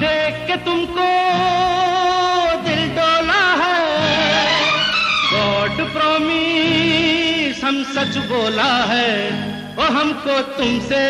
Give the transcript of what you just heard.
देख के तुमको दिल डोला है। गॉड प्रॉमिस हम सच बोला है और हमको तुमसे